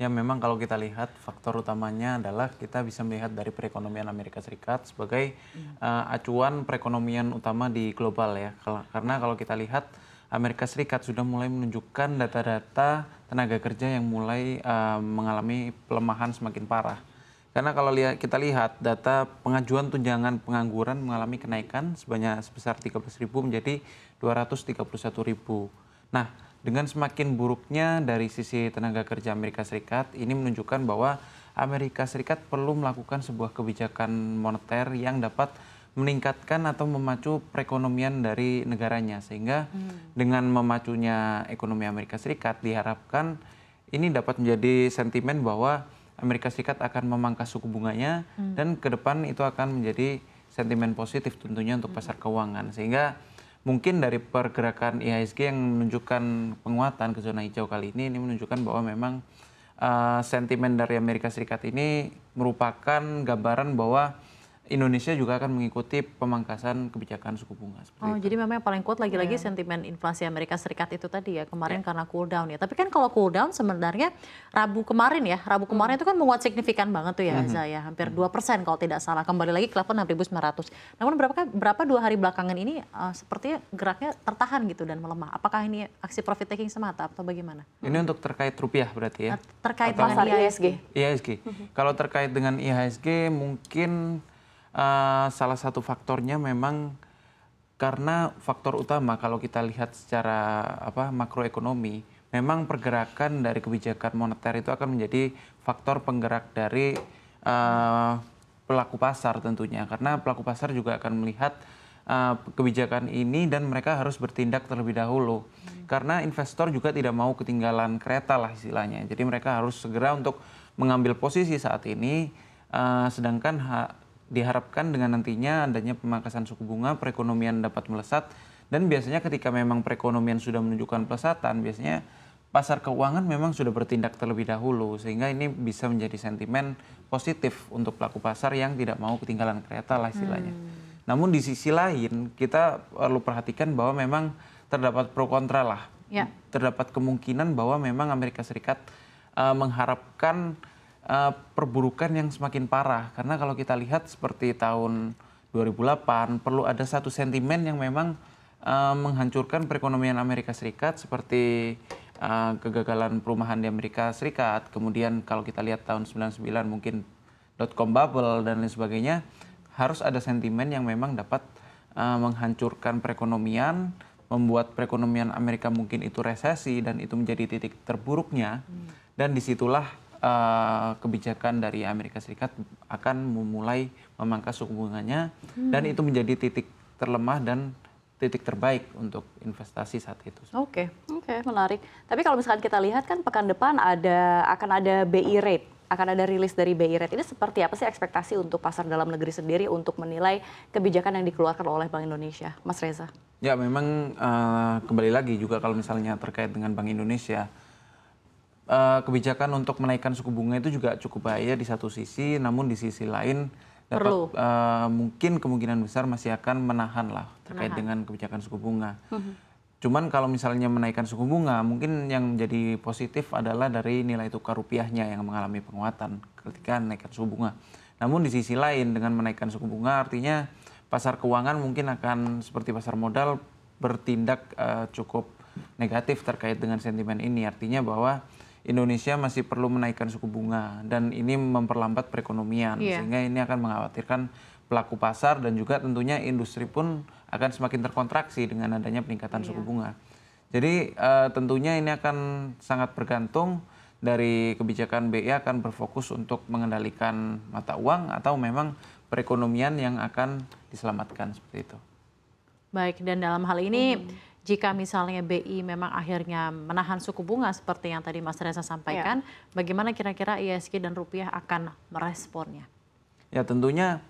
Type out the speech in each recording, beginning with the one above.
Ya memang kalau kita lihat faktor utamanya adalah kita bisa melihat dari perekonomian Amerika Serikat sebagai uh, acuan perekonomian utama di global ya. Karena kalau kita lihat Amerika Serikat sudah mulai menunjukkan data-data tenaga kerja yang mulai uh, mengalami pelemahan semakin parah. Karena kalau lihat, kita lihat data pengajuan tunjangan pengangguran mengalami kenaikan sebanyak sebesar 13.000 menjadi 231.000. Nah, dengan semakin buruknya dari sisi tenaga kerja Amerika Serikat, ini menunjukkan bahwa Amerika Serikat perlu melakukan sebuah kebijakan moneter yang dapat meningkatkan atau memacu perekonomian dari negaranya sehingga hmm. dengan memacunya ekonomi Amerika Serikat diharapkan ini dapat menjadi sentimen bahwa Amerika Serikat akan memangkas suku bunganya hmm. dan ke depan itu akan menjadi sentimen positif tentunya untuk pasar keuangan sehingga mungkin dari pergerakan IHSG yang menunjukkan penguatan ke zona hijau kali ini ini menunjukkan bahwa memang uh, sentimen dari Amerika Serikat ini merupakan gambaran bahwa Indonesia juga akan mengikuti pemangkasan kebijakan suku bunga. oh, itu. jadi memang yang paling kuat lagi-lagi yeah. sentimen inflasi Amerika Serikat itu tadi ya kemarin yeah. karena cool down ya. Tapi kan kalau cool down sebenarnya Rabu kemarin ya, Rabu kemarin hmm. itu kan menguat signifikan banget tuh ya, hmm. ya, hampir dua persen kalau tidak salah. Kembali lagi ke level 6.900. Namun berapa berapa dua hari belakangan ini uh, sepertinya geraknya tertahan gitu dan melemah. Apakah ini aksi profit taking semata atau bagaimana? Ini hmm. untuk terkait rupiah berarti ya? Terkait atau dengan IHSG. IHSG. Hmm. Kalau terkait dengan IHSG mungkin uh, salah satu faktornya memang karena faktor utama kalau kita lihat secara apa makroekonomi memang pergerakan dari kebijakan moneter itu akan menjadi faktor penggerak dari uh, pelaku pasar tentunya karena pelaku pasar juga akan melihat uh, kebijakan ini dan mereka harus bertindak terlebih dahulu hmm. karena investor juga tidak mau ketinggalan kereta lah istilahnya jadi mereka harus segera untuk mengambil posisi saat ini uh, sedangkan diharapkan dengan nantinya adanya pemangkasan suku bunga, perekonomian dapat melesat, dan biasanya ketika memang perekonomian sudah menunjukkan pelesatan, biasanya pasar keuangan memang sudah bertindak terlebih dahulu, sehingga ini bisa menjadi sentimen positif untuk pelaku pasar yang tidak mau ketinggalan kereta lah istilahnya. Hmm. Namun di sisi lain, kita perlu perhatikan bahwa memang terdapat pro kontra lah. Ya. Terdapat kemungkinan bahwa memang Amerika Serikat uh, mengharapkan uh, perburukan yang semakin parah. Karena kalau kita lihat seperti tahun 2008 perlu ada satu sentimen yang memang uh, menghancurkan perekonomian Amerika Serikat seperti uh, kegagalan perumahan di Amerika Serikat. Kemudian kalau kita lihat tahun 99 mungkin dot com bubble dan lain sebagainya harus ada sentimen yang memang dapat uh, menghancurkan perekonomian membuat perekonomian Amerika mungkin itu resesi dan itu menjadi titik terburuknya. Hmm. dan di situlah uh, kebijakan dari Amerika Serikat akan memulai memangkas suku bunganya hmm. dan itu menjadi titik terlemah dan titik terbaik untuk investasi saat itu. Oke, okay. oke, okay, menarik. Tapi kalau misalkan kita lihat kan pekan depan ada akan ada BI rate, akan ada rilis dari BI rate. Ini seperti apa sih ekspektasi untuk pasar dalam negeri sendiri untuk menilai kebijakan yang dikeluarkan oleh Bank Indonesia, Mas Reza? Ya, memang uh, kembali lagi juga kalau misalnya terkait dengan Bank Indonesia, uh, kebijakan untuk menaikkan suku bunga itu juga cukup bahaya di satu sisi, namun di sisi lain dapat uh, mungkin kemungkinan besar masih akan menahan lah terkait menahan. dengan kebijakan suku bunga. Uh-huh. Cuman kalau misalnya menaikkan suku bunga, mungkin yang menjadi positif adalah dari nilai tukar rupiahnya yang mengalami penguatan ketika menaikkan suku bunga. Namun di sisi lain dengan menaikkan suku bunga artinya pasar keuangan mungkin akan seperti pasar modal bertindak uh, cukup negatif terkait dengan sentimen ini. Artinya bahwa Indonesia masih perlu menaikkan suku bunga dan ini memperlambat perekonomian yeah. sehingga ini akan mengkhawatirkan pelaku pasar dan juga tentunya industri pun akan semakin terkontraksi dengan adanya peningkatan yeah. suku bunga. Jadi uh, tentunya ini akan sangat bergantung dari kebijakan BI akan berfokus untuk mengendalikan mata uang atau memang perekonomian yang akan diselamatkan seperti itu. Baik, dan dalam hal ini hmm jika misalnya BI memang akhirnya menahan suku bunga seperti yang tadi Mas Reza sampaikan, ya. bagaimana kira-kira ISG dan rupiah akan meresponnya? Ya tentunya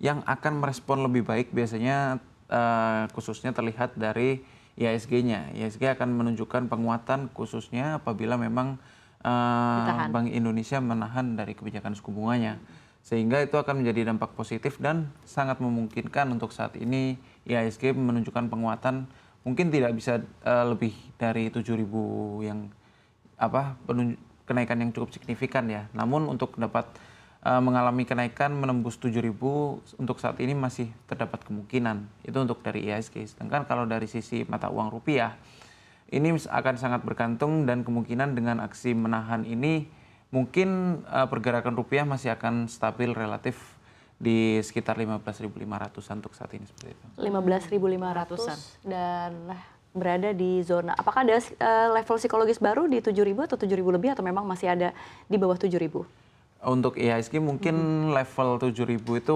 yang akan merespon lebih baik biasanya uh, khususnya terlihat dari ISG-nya. ISG akan menunjukkan penguatan khususnya apabila memang uh, Bank Indonesia menahan dari kebijakan suku bunganya. Sehingga itu akan menjadi dampak positif dan sangat memungkinkan untuk saat ini IISG menunjukkan penguatan mungkin tidak bisa uh, lebih dari 7.000 yang apa kenaikan yang cukup signifikan ya. Namun untuk dapat uh, mengalami kenaikan menembus 7.000 untuk saat ini masih terdapat kemungkinan. Itu untuk dari IHSG. Sedangkan kalau dari sisi mata uang rupiah ini akan sangat bergantung dan kemungkinan dengan aksi menahan ini mungkin uh, pergerakan rupiah masih akan stabil relatif di sekitar 15.500 untuk saat ini seperti itu. 15.500 dan berada di zona. Apakah ada uh, level psikologis baru di 7.000 atau 7.000 lebih atau memang masih ada di bawah 7.000? Untuk IHSG mungkin hmm. level 7.000 itu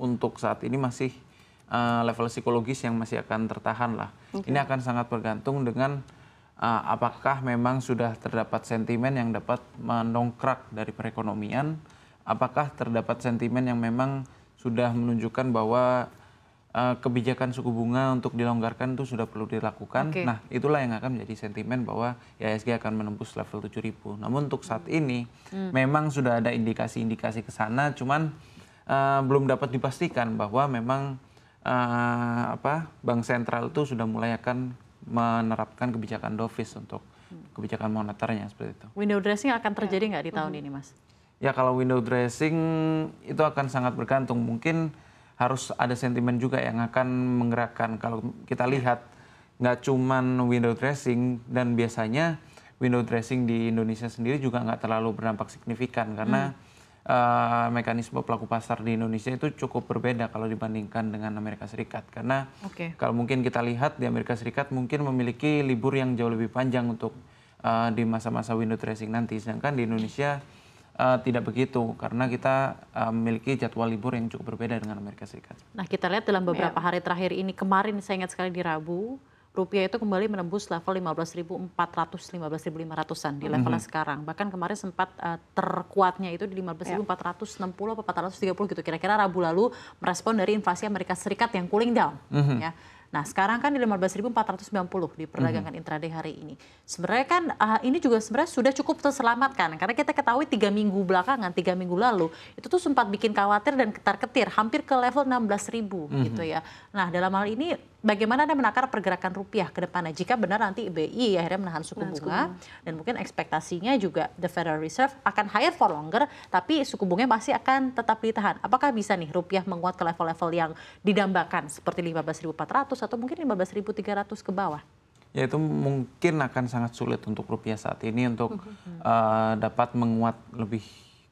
untuk saat ini masih uh, level psikologis yang masih akan tertahan lah. Okay. Ini akan sangat bergantung dengan uh, apakah memang sudah terdapat sentimen yang dapat mendongkrak dari perekonomian apakah terdapat sentimen yang memang sudah menunjukkan bahwa uh, kebijakan suku bunga untuk dilonggarkan itu sudah perlu dilakukan. Okay. Nah, itulah yang akan menjadi sentimen bahwa IHSG akan menembus level 7000. Namun untuk saat ini hmm. memang sudah ada indikasi-indikasi ke sana, cuman uh, belum dapat dipastikan bahwa memang uh, apa bank sentral itu sudah mulai akan menerapkan kebijakan dovish untuk hmm. kebijakan moneternya seperti itu. Window dressing akan terjadi nggak di tahun hmm. ini, Mas? Ya kalau window dressing itu akan sangat bergantung. Mungkin harus ada sentimen juga yang akan menggerakkan. Kalau kita lihat nggak cuman window dressing dan biasanya window dressing di Indonesia sendiri juga nggak terlalu berdampak signifikan karena hmm. uh, mekanisme pelaku pasar di Indonesia itu cukup berbeda kalau dibandingkan dengan Amerika Serikat. Karena okay. kalau mungkin kita lihat di Amerika Serikat mungkin memiliki libur yang jauh lebih panjang untuk uh, di masa-masa window dressing nanti, sedangkan di Indonesia uh, tidak begitu karena kita uh, memiliki jadwal libur yang cukup berbeda dengan Amerika Serikat. Nah kita lihat dalam beberapa ya. hari terakhir ini kemarin saya ingat sekali di Rabu rupiah itu kembali menembus level 15.400 15.500-an di levelnya mm -hmm. sekarang. Bahkan kemarin sempat uh, terkuatnya itu di 15.460 atau 430 gitu. Kira-kira Rabu lalu merespon dari inflasi Amerika Serikat yang cooling down mm -hmm. ya. Nah, sekarang kan di 15.490 di perdagangan mm -hmm. intraday hari ini. Sebenarnya kan uh, ini juga sebenarnya sudah cukup terselamatkan karena kita ketahui tiga minggu belakangan, tiga minggu lalu itu tuh sempat bikin khawatir dan ketar-ketir hampir ke level 16.000 mm -hmm. gitu ya. Nah, dalam hal ini bagaimana Anda menakar pergerakan rupiah ke depannya jika benar nanti BI akhirnya menahan suku bunga suku. dan mungkin ekspektasinya juga the Federal Reserve akan higher for longer tapi suku bunga masih akan tetap ditahan. Apakah bisa nih rupiah menguat ke level-level yang didambakan seperti 15.400 atau mungkin 15.300 ke bawah? Ya itu mungkin akan sangat sulit untuk rupiah saat ini untuk uh, dapat menguat lebih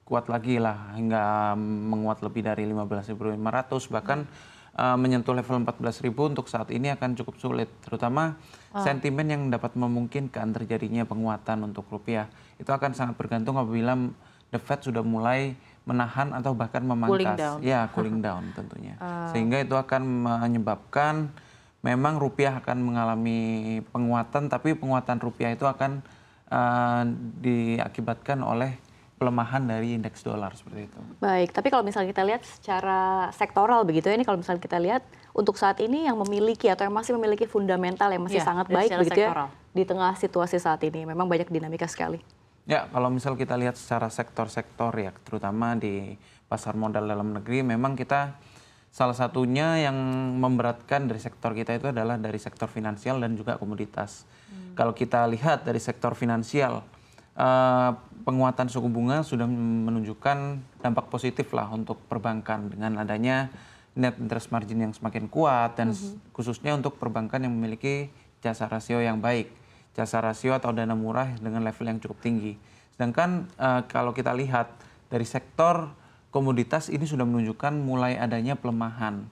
kuat lagi lah hingga menguat lebih dari 15.500 bahkan hmm uh, menyentuh level 14.000 untuk saat ini akan cukup sulit, terutama oh. sentimen yang dapat memungkinkan terjadinya penguatan untuk rupiah. Itu akan sangat bergantung apabila the Fed sudah mulai menahan atau bahkan memangkas, cooling down. ya cooling down tentunya, uh. sehingga itu akan menyebabkan memang rupiah akan mengalami penguatan, tapi penguatan rupiah itu akan uh, diakibatkan oleh pelemahan dari indeks dolar seperti itu. Baik, tapi kalau misalnya kita lihat secara sektoral begitu ya, ini kalau misalnya kita lihat untuk saat ini yang memiliki atau yang masih memiliki fundamental yang masih ya, sangat baik begitu ya, sektoral. ya di tengah situasi saat ini memang banyak dinamika sekali. Ya, kalau misal kita lihat secara sektor-sektor ya, terutama di pasar modal dalam negeri, memang kita salah satunya yang memberatkan dari sektor kita itu adalah dari sektor finansial dan juga komoditas. Hmm. Kalau kita lihat dari sektor finansial, uh, penguatan suku bunga sudah menunjukkan dampak positif lah untuk perbankan dengan adanya net interest margin yang semakin kuat dan mm -hmm. khususnya untuk perbankan yang memiliki jasa rasio yang baik, jasa rasio atau dana murah dengan level yang cukup tinggi. Sedangkan uh, kalau kita lihat dari sektor komoditas ini sudah menunjukkan mulai adanya pelemahan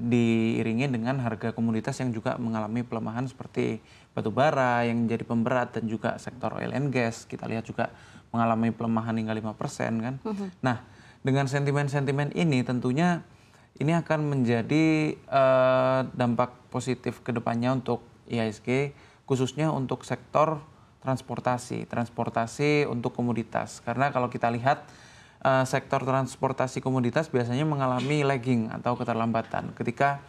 diiringi dengan harga komoditas yang juga mengalami pelemahan seperti batu bara yang menjadi pemberat dan juga sektor oil and gas kita lihat juga mengalami pelemahan hingga 5% kan. Uh -huh. Nah, dengan sentimen-sentimen ini tentunya ini akan menjadi uh, dampak positif ke depannya untuk IHSG khususnya untuk sektor transportasi, transportasi untuk komoditas. Karena kalau kita lihat uh, sektor transportasi komoditas biasanya mengalami lagging atau keterlambatan. Ketika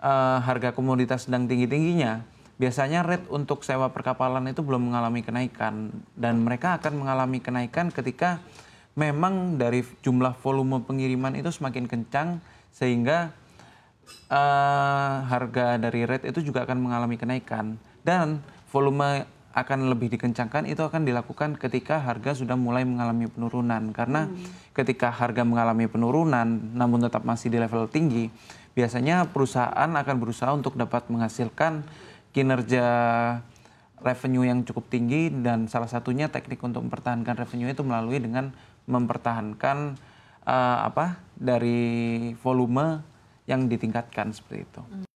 uh, harga komoditas sedang tinggi-tingginya, biasanya rate untuk sewa perkapalan itu belum mengalami kenaikan dan mereka akan mengalami kenaikan ketika memang dari jumlah volume pengiriman itu semakin kencang sehingga uh, harga dari rate itu juga akan mengalami kenaikan dan volume akan lebih dikencangkan itu akan dilakukan ketika harga sudah mulai mengalami penurunan karena hmm. ketika harga mengalami penurunan namun tetap masih di level tinggi biasanya perusahaan akan berusaha untuk dapat menghasilkan kinerja revenue yang cukup tinggi dan salah satunya teknik untuk mempertahankan revenue itu melalui dengan mempertahankan uh, apa dari volume yang ditingkatkan seperti itu.